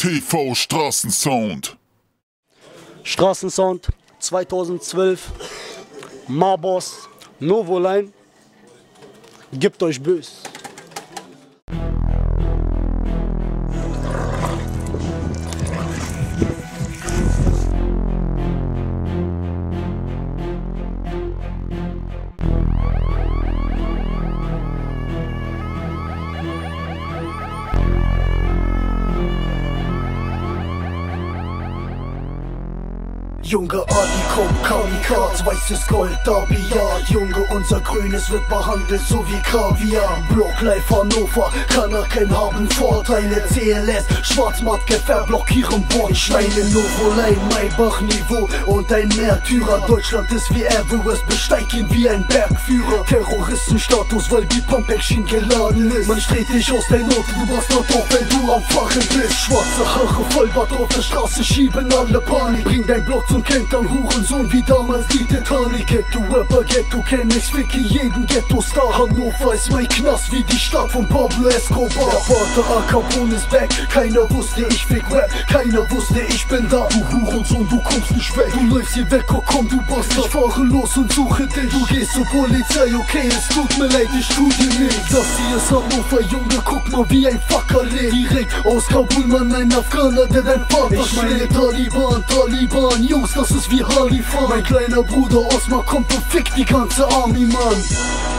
TV Straßensound. Straßensound 2012. Marbos, Novoline. Gebt euch bös. Junge Adi, komm, Kamikaze, weißes Gold, Dabiat Junge, unser Grünes wird behandelt so wie Kaviar. Block Life Hannover, kann er kein haben. Vorteile CLS, schwarzmatt gefärbt, blockieren Bordsteine Novoline, Maybach-Niveau und ein Märtyrer. Deutschland ist wie Everest, besteig ihn wie ein Bergführer. Terroristenstatus, weil die Pump-Action geladen ist. Man streht dich aus dein Auto, du machst nur doch, wenn du am Fahren bist. Schwarze Haare, Vollbart auf der Straße, schieben alle Panik. Bring dein Block zum Kentern, Hurensohn wie damals die Titanic. Ghetto Rapper, Ghetto, kenn ich, ficke jeden Ghetto-Star. Hannover ist mein Knast wie die Stadt von Pablo Escobar. Der Vater Capone ist back, keiner wusste ich fick Rap. Keiner wusste ich bin da, du Hurensohn, du kommst nicht weg. Du läufst hier weg, oh komm du Bastard. Ich fahre los und suche dich, du gehst zur Polizei, okay, es tut mir leid, ich tu dir nicht. Das hier ist Hannover, Junge, guck mal wie ein Fucker lebt. Direkt aus Kabul, Mann, ein Afghaner, der dein Vater Ich meine Taliban, Taliban, Jungs, das ist wie Halifa Mein kleiner Bruder Osmar kommt und fickt die ganze Army, Mann